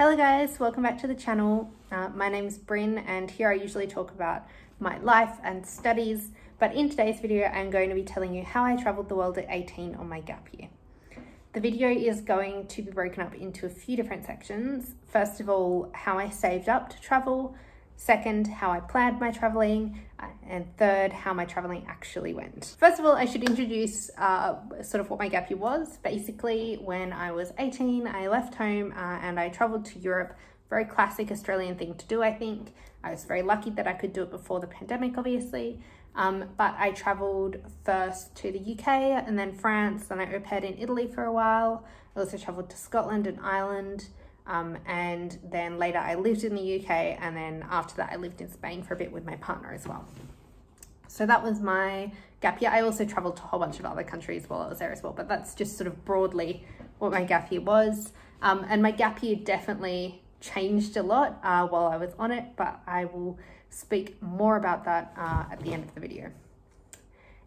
Hello guys, welcome back to the channel. Uh, my name is Brin and here I usually talk about my life and studies, but in today's video I'm going to be telling you how I travelled the world at 18 on my gap year. The video is going to be broken up into a few different sections. First of all, how I saved up to travel, second, how I planned my traveling, uh, and third, how my traveling actually went. First of all, I should introduce uh, sort of what my gap year was. Basically, when I was 18, I left home uh, and I traveled to Europe. Very classic Australian thing to do, I think. I was very lucky that I could do it before the pandemic, obviously. Um, but I traveled first to the UK and then France, then I au in Italy for a while. I also traveled to Scotland and Ireland. Um, and then later I lived in the UK and then after that I lived in Spain for a bit with my partner as well. So that was my gap year. I also traveled to a whole bunch of other countries while I was there as well, but that's just sort of broadly what my gap year was. Um, and my gap year definitely changed a lot uh, while I was on it, but I will speak more about that uh, at the end of the video.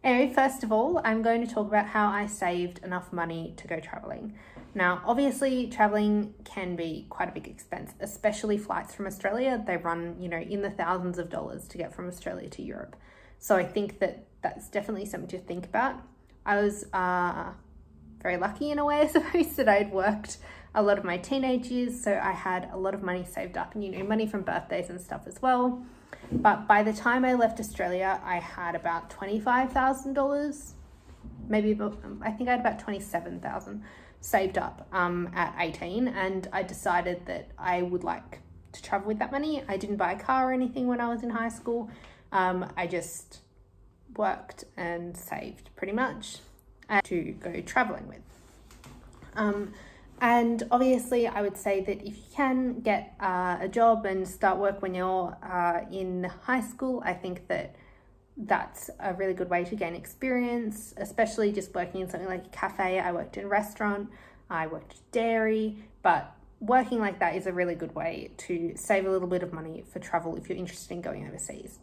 Anyway, first of all, I'm going to talk about how I saved enough money to go traveling. Now, obviously, traveling can be quite a big expense, especially flights from Australia. They run, you know, in the thousands of dollars to get from Australia to Europe. So I think that that's definitely something to think about. I was uh, very lucky in a way, I suppose, that I'd worked a lot of my teenage years. So I had a lot of money saved up and, you know, money from birthdays and stuff as well. But by the time I left Australia, I had about $25,000, maybe, I think I had about 27,000 saved up um, at 18 and I decided that I would like to travel with that money. I didn't buy a car or anything when I was in high school. Um, I just worked and saved pretty much uh, to go traveling with. Um, and obviously, I would say that if you can get uh, a job and start work when you're uh, in high school, I think that that's a really good way to gain experience, especially just working in something like a cafe. I worked in restaurant, I worked dairy, but working like that is a really good way to save a little bit of money for travel if you're interested in going overseas.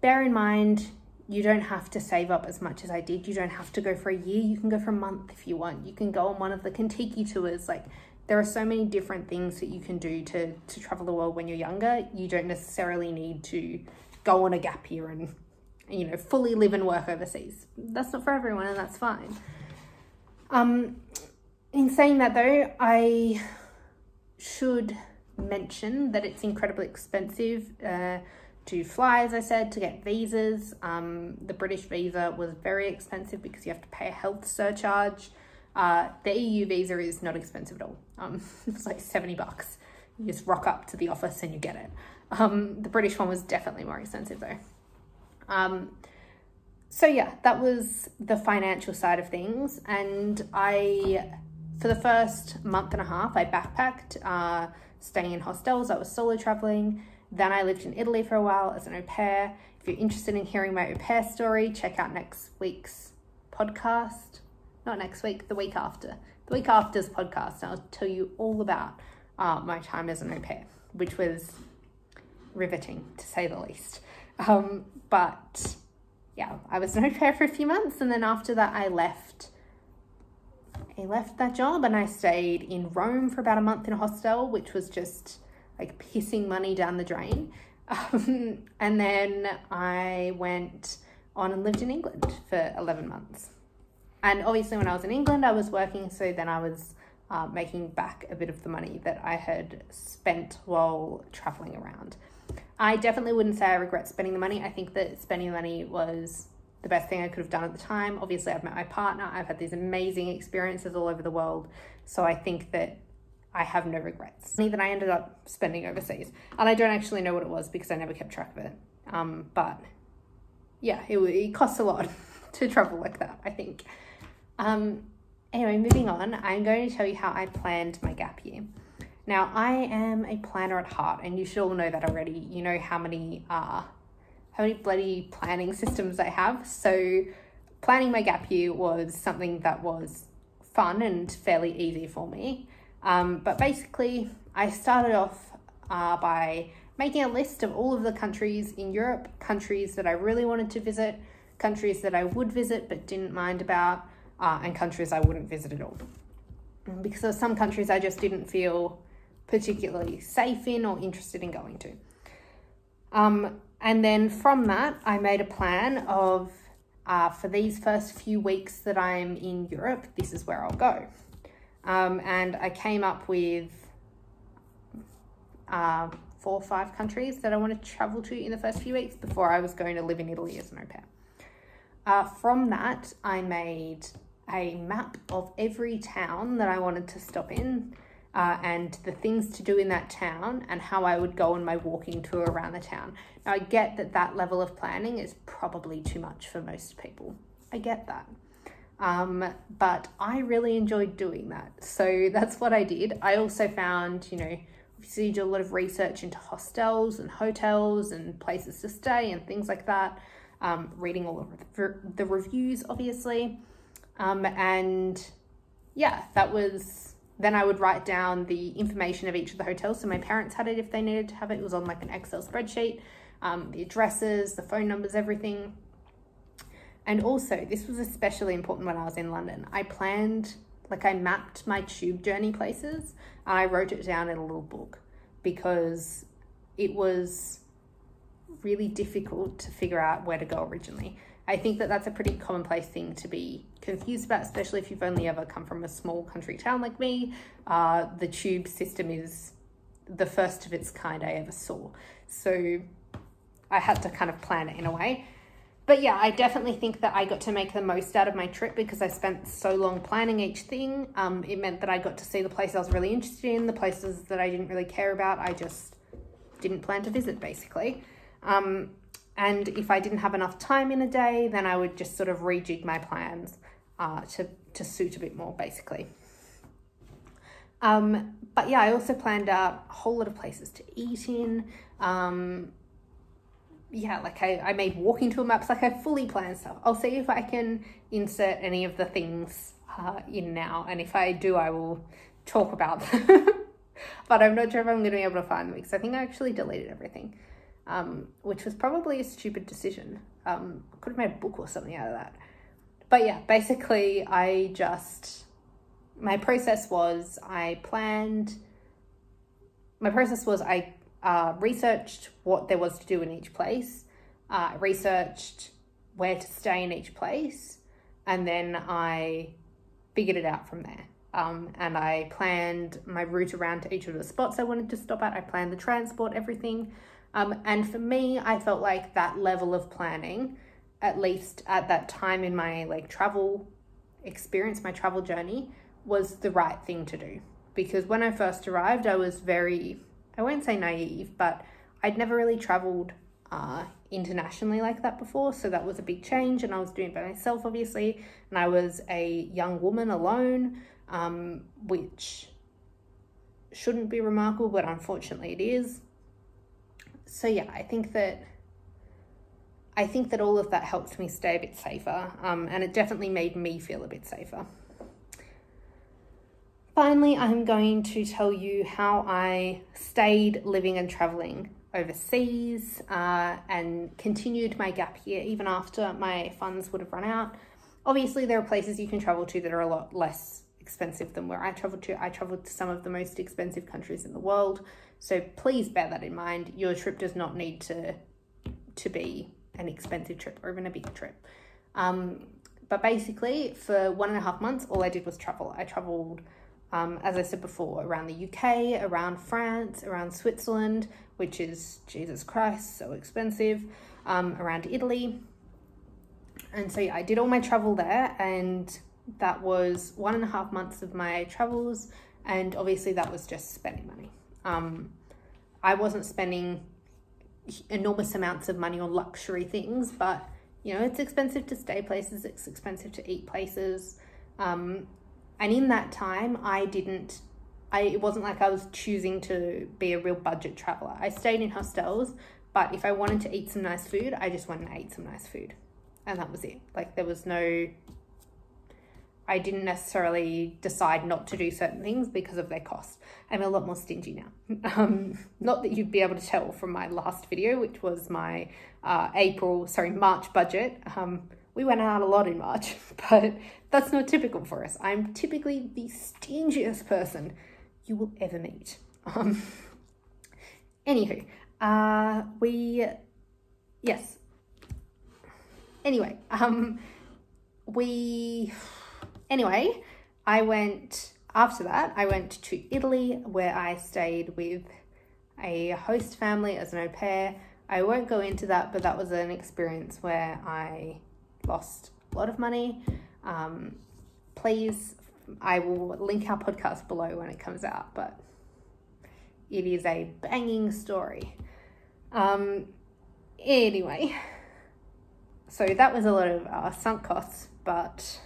Bear in mind, you don't have to save up as much as I did. You don't have to go for a year. You can go for a month if you want. You can go on one of the Contiki tours. Like there are so many different things that you can do to, to travel the world when you're younger. You don't necessarily need to go on a gap year and, you know, fully live and work overseas. That's not for everyone and that's fine. Um, in saying that though, I should mention that it's incredibly expensive uh, to fly, as I said, to get visas. Um, the British visa was very expensive because you have to pay a health surcharge. Uh, the EU visa is not expensive at all. Um, it's like 70 bucks. You just rock up to the office and you get it. Um, the British one was definitely more expensive though. Um, so yeah, that was the financial side of things. And I, for the first month and a half, I backpacked, uh, staying in hostels. I was solo traveling. Then I lived in Italy for a while as an au pair. If you're interested in hearing my au pair story, check out next week's podcast. Not next week, the week after. The week after's podcast. I'll tell you all about uh, my time as an au pair, which was riveting to say the least. Um, but yeah, I was an au pair for a few months, and then after that, I left. I left that job and I stayed in Rome for about a month in a hostel, which was just like pissing money down the drain. Um, and then I went on and lived in England for 11 months. And obviously, when I was in England, I was working, so then I was uh, making back a bit of the money that I had spent while traveling around. I definitely wouldn't say I regret spending the money. I think that spending the money was the best thing I could have done at the time. Obviously, I've met my partner, I've had these amazing experiences all over the world. So I think that I have no regrets. Money that I ended up spending overseas. And I don't actually know what it was because I never kept track of it. Um, but yeah, it, it costs a lot to travel like that, I think. Um, anyway, moving on, I'm going to tell you how I planned my gap year. Now, I am a planner at heart, and you should all know that already. You know how many uh, how many bloody planning systems I have. So, planning my gap year was something that was fun and fairly easy for me. Um, but basically, I started off uh, by making a list of all of the countries in Europe, countries that I really wanted to visit, countries that I would visit but didn't mind about, uh, and countries I wouldn't visit at all. Because there some countries I just didn't feel particularly safe in or interested in going to. Um, and then from that, I made a plan of uh, for these first few weeks that I'm in Europe, this is where I'll go. Um, and I came up with uh, four or five countries that I want to travel to in the first few weeks before I was going to live in Italy as an au pair. Uh, from that, I made a map of every town that I wanted to stop in uh, and the things to do in that town and how I would go on my walking tour around the town. Now, I get that that level of planning is probably too much for most people. I get that. Um, but I really enjoyed doing that. So that's what I did. I also found, you know, obviously do a lot of research into hostels and hotels and places to stay and things like that. Um, reading all of the reviews, obviously. Um, and yeah, that was, then I would write down the information of each of the hotels. So my parents had it if they needed to have it. It was on like an Excel spreadsheet, um, the addresses, the phone numbers, everything. And also, this was especially important when I was in London. I planned, like, I mapped my tube journey places and I wrote it down in a little book because it was really difficult to figure out where to go originally. I think that that's a pretty commonplace thing to be confused about, especially if you've only ever come from a small country town like me. Uh, the tube system is the first of its kind I ever saw. So I had to kind of plan it in a way. But yeah, I definitely think that I got to make the most out of my trip because I spent so long planning each thing. Um, it meant that I got to see the places I was really interested in, the places that I didn't really care about. I just didn't plan to visit basically. Um, and if I didn't have enough time in a day, then I would just sort of rejig my plans uh, to, to suit a bit more, basically. Um, but yeah, I also planned out a whole lot of places to eat in. Um, yeah, like I, I made walking tour maps, like I fully planned stuff. I'll see if I can insert any of the things uh, in now. And if I do, I will talk about them. but I'm not sure if I'm going to be able to find them because I think I actually deleted everything um, which was probably a stupid decision. Um, could have made a book or something out of that. But yeah, basically, I just, my process was I planned, my process was I uh, researched what there was to do in each place, uh, researched where to stay in each place, and then I figured it out from there. Um, and I planned my route around to each of the spots I wanted to stop at. I planned the transport, everything. Um, and for me, I felt like that level of planning, at least at that time in my like travel experience, my travel journey, was the right thing to do. Because when I first arrived, I was very, I won't say naive, but I'd never really traveled uh, internationally like that before. So that was a big change. And I was doing it by myself, obviously. And I was a young woman alone, um, which shouldn't be remarkable, but unfortunately it is so yeah, I think that I think that all of that helped me stay a bit safer, um, and it definitely made me feel a bit safer. Finally, I'm going to tell you how I stayed living and traveling overseas uh, and continued my gap year even after my funds would have run out. Obviously, there are places you can travel to that are a lot less expensive than where I traveled to. I traveled to some of the most expensive countries in the world. So please bear that in mind. Your trip does not need to to be an expensive trip or even a big trip. Um, but basically, for one and a half months, all I did was travel. I traveled, um, as I said before, around the UK, around France, around Switzerland, which is Jesus Christ, so expensive, um, around Italy. And so, yeah, I did all my travel there, and that was one and a half months of my travels. And obviously, that was just spending money. Um, I wasn't spending enormous amounts of money on luxury things, but you know, it's expensive to stay places, it's expensive to eat places. Um, and in that time, I didn't, I, it wasn't like I was choosing to be a real budget traveler. I stayed in hostels, but if I wanted to eat some nice food, I just went and ate some nice food. And that was it. Like there was no I didn't necessarily decide not to do certain things because of their cost. I'm a lot more stingy now. Um, not that you'd be able to tell from my last video, which was my uh, April, sorry, March budget. Um, we went out a lot in March, but that's not typical for us. I'm typically the stingiest person you will ever meet. Um, anywho, uh, we, yes. Anyway, um, we, anyway, I went, after that, I went to Italy where I stayed with a host family as an au pair. I won't go into that, but that was an experience where I lost a lot of money. Um, please, I will link our podcast below when it comes out, but it is a banging story. Um, anyway, so that was a lot of uh, sunk costs, but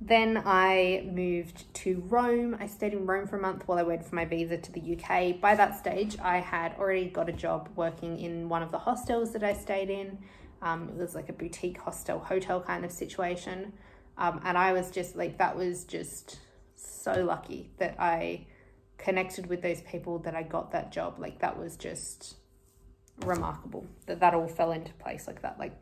then I moved to Rome. I stayed in Rome for a month while I waited for my visa to the UK. By that stage, I had already got a job working in one of the hostels that I stayed in. Um, it was like a boutique hostel hotel kind of situation. Um, and I was just like, that was just so lucky that I connected with those people, that I got that job. Like, that was just remarkable that that all fell into place like that. Like,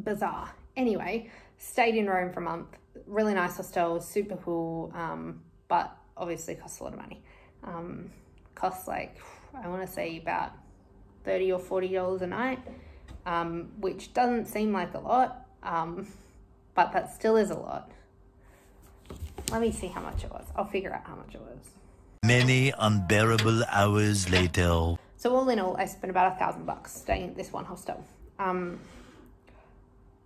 bizarre. Anyway, stayed in Rome for a month. Really nice hostel, super cool, um, but obviously costs a lot of money. Um, costs like, I want to say about 30 or $40 a night, um, which doesn't seem like a lot, um, but that still is a lot. Let me see how much it was. I'll figure out how much it was. Many unbearable hours later. So all in all, I spent about a thousand bucks staying at this one hostel. Um,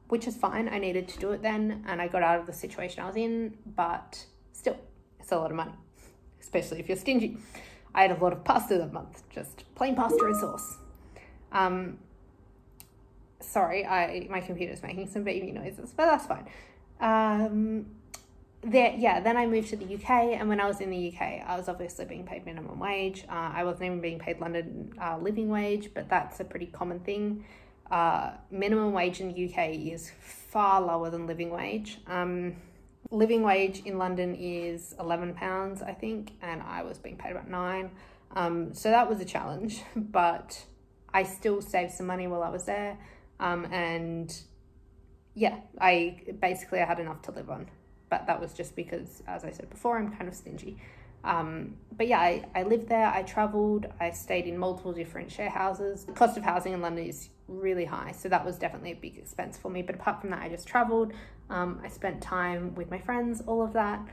which is fine. I needed to do it then, and I got out of the situation I was in, but still, it's a lot of money, especially if you're stingy. I had a lot of pasta that month, just plain pasta and sauce. Um, sorry, I my computer's making some baby noises, but that's fine. Um, there, yeah, then I moved to the UK, and when I was in the UK, I was obviously being paid minimum wage. Uh, I wasn't even being paid London uh, living wage, but that's a pretty common thing. Uh, minimum wage in the UK is far lower than living wage. Um, living wage in London is eleven pounds, I think, and I was being paid about nine. Um, so that was a challenge, but I still saved some money while I was there, um, and yeah, I basically I had enough to live on but that was just because, as I said before, I'm kind of stingy. Um, but yeah, I, I lived there, I traveled, I stayed in multiple different share houses. The cost of housing in London is really high, so that was definitely a big expense for me. But apart from that, I just traveled, um, I spent time with my friends, all of that.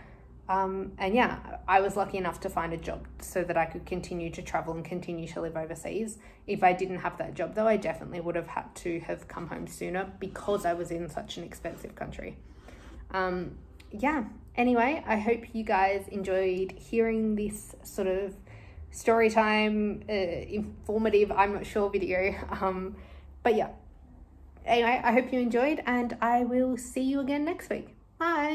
Um, and yeah, I was lucky enough to find a job so that I could continue to travel and continue to live overseas. If I didn't have that job, though, I definitely would have had to have come home sooner because I was in such an expensive country. Um, yeah, anyway, I hope you guys enjoyed hearing this sort of story time, uh, informative, I'm not sure video. Um, but yeah, anyway, I hope you enjoyed, and I will see you again next week. Bye.